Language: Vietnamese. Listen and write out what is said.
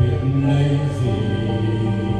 biết lấy gì?